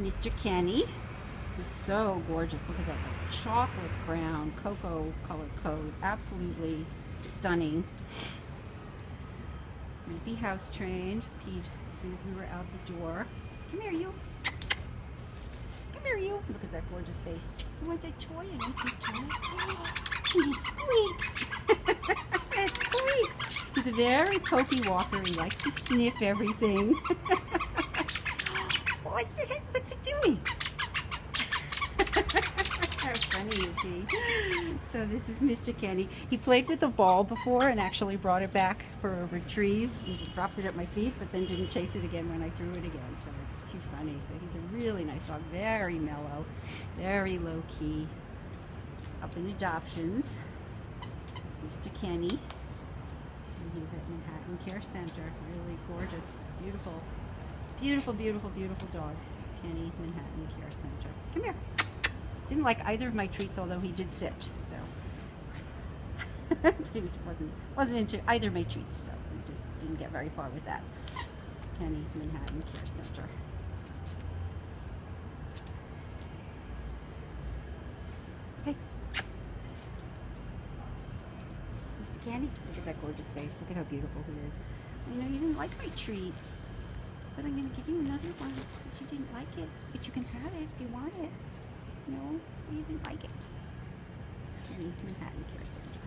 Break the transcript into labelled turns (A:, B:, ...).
A: Mr. Kenny. He's so gorgeous. Look at that like, chocolate brown cocoa color coat. Absolutely stunning. Maybe house trained. Pete, as soon as we were out the door. Come here, you. Come here, you. Look at that gorgeous face. You want that toy? I need that toy. and it squeaks. it squeaks. He's a very pokey walker. He likes to sniff everything. what's it? What's it doing? How funny is he? So this is Mr. Kenny. He played with the ball before and actually brought it back for a retrieve. He dropped it at my feet, but then didn't chase it again when I threw it again. So it's too funny. So he's a really nice dog. Very mellow, very low key. He's up in adoptions. It's Mr. Kenny. And he's at Manhattan Care Center. Really gorgeous, beautiful, beautiful, beautiful, beautiful dog. Kenny Manhattan Care Center. Come here. Didn't like either of my treats, although he did sit. So wasn't wasn't into either of my treats, so we just didn't get very far with that. Kenny Manhattan Care Center. Hey, Mr. Candy, look at that gorgeous face. Look at how beautiful he is. I know you didn't like my treats, but I'm gonna give you another one if you didn't like it. But you can have it if you want it. No, you didn't like it. Kenny Manhattan Care Center.